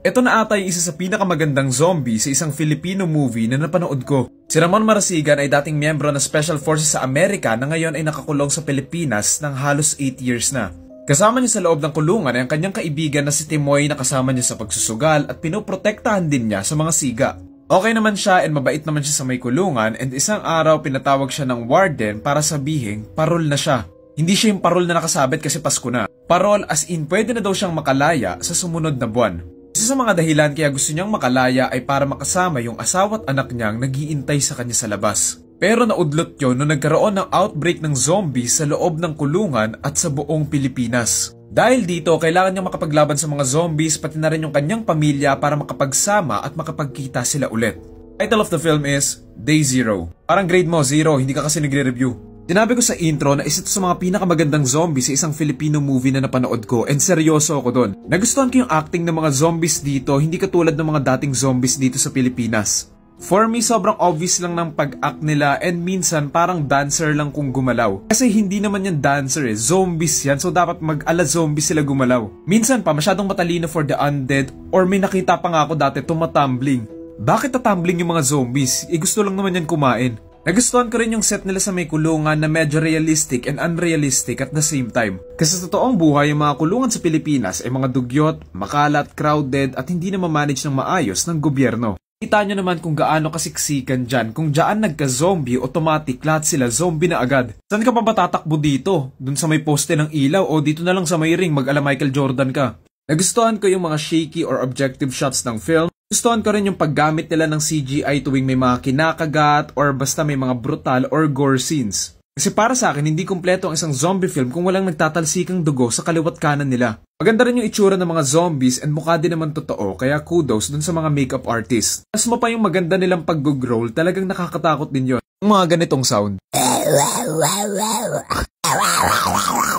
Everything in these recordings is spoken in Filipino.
Ito na ata yung isa sa pinakamagandang zombie sa isang Filipino movie na napanood ko. Si Ramon Marasigan ay dating miyembro ng Special Forces sa Amerika na ngayon ay nakakulong sa Pilipinas ng halos 8 years na. Kasama niya sa loob ng kulungan ay ang kanyang kaibigan na si Timoy na kasama niya sa pagsusugal at pinoprotektahan din niya sa mga siga. Okay naman siya and mabait naman siya sa may kulungan and isang araw pinatawag siya ng warden para sabihin parol na siya. Hindi siya yung parol na nakasabit kasi Pasko na. Parol as in pwede na daw siyang makalaya sa sumunod na buwan. Isa sa mga dahilan kaya gusto niyang makalaya ay para makasama yung asawa at anak niyang nagiintay sa kanya sa labas. Pero naudlot yon nung nagkaroon ng outbreak ng zombies sa loob ng kulungan at sa buong Pilipinas. Dahil dito, kailangan niyang makapaglaban sa mga zombies pati na rin yung kanyang pamilya para makapagsama at makapagkita sila ulit. Title of the film is Day Zero. Parang grade mo, zero, hindi ka kasi nagre-review. Sinabi ko sa intro na isa to sa mga pinakamagandang zombie sa isang Filipino movie na napanood ko and seryoso ako doon. Nagustuhan ko yung acting ng mga zombies dito, hindi katulad ng mga dating zombies dito sa Pilipinas. For me, sobrang obvious lang ng pag-act nila and minsan parang dancer lang kung gumalaw. Kasi hindi naman yan dancer eh, zombies yan so dapat mag-ala zombie sila gumalaw. Minsan pa masyadong matalino for the undead or may nakita pa nga ako dati tumatumbling. Bakit tatumbling yung mga zombies? Eh gusto lang naman yan kumain. Nagustuhan ko rin yung set nila sa may kulungan na medyo realistic and unrealistic at the same time. Kasi sa totoong buhay, yung mga kulungan sa Pilipinas ay mga dugyot, makalat, crowded at hindi na mamanage ng maayos ng gobyerno. Kita nyo naman kung gaano kasiksikan dyan. Kung dyan nagka-zombie, automatic lahat sila zombie na agad. Saan ka pa ba tatakbo dito? Dun sa may poste ng ilaw o dito na lang sa may ring mag-ala Michael Jordan ka? Nagustuhan ko yung mga shaky or objective shots ng film Gustuhan ko rin yung paggamit nila ng CGI tuwing may mga kinakagat or basta may mga brutal or gore scenes. Kasi para sa akin, hindi kumpleto ang isang zombie film kung walang nagtatalsikang dugo sa kaliwat kanan nila. Maganda rin yung itsura ng mga zombies and mukha din naman totoo kaya kudos dun sa mga makeup artists. Mas mo pa yung maganda nilang pag-growl, talagang nakakatakot din yon. Yung mga ganitong sound.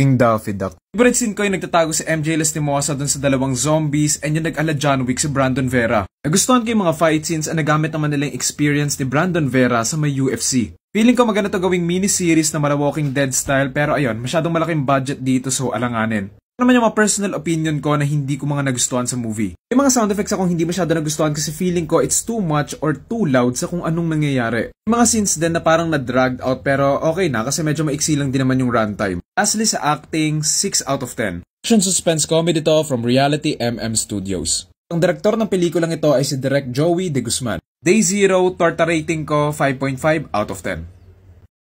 Ging Daffy Duck. Favorite scene ko yung nagtatago si MJ Lastimosa dun sa dalawang zombies and yung nag-ala John Wick si Brandon Vera. Nagustuhan ko yung mga fight scenes at nagamit naman nila yung experience ni Brandon Vera sa may UFC. Feeling ko maganda to gawing mini-series na mala Walking Dead style pero ayun, masyadong malaking budget dito so alanganin naman yung mga personal opinion ko na hindi ko mga nagustuhan sa movie. May mga sound effects akong hindi masyado nagustuhan kasi feeling ko it's too much or too loud sa kung anong nangyayari. May mga scenes din na parang na-dragged out pero okay na kasi medyo maiksi lang din naman yung runtime. Lastly sa acting, 6 out of 10. Action suspense comedy to from Reality MM Studios. Ang direktor ng pelikulang ito ay si Direk Joey De Guzman. Day Zero, torta rating ko 5.5 out of 10.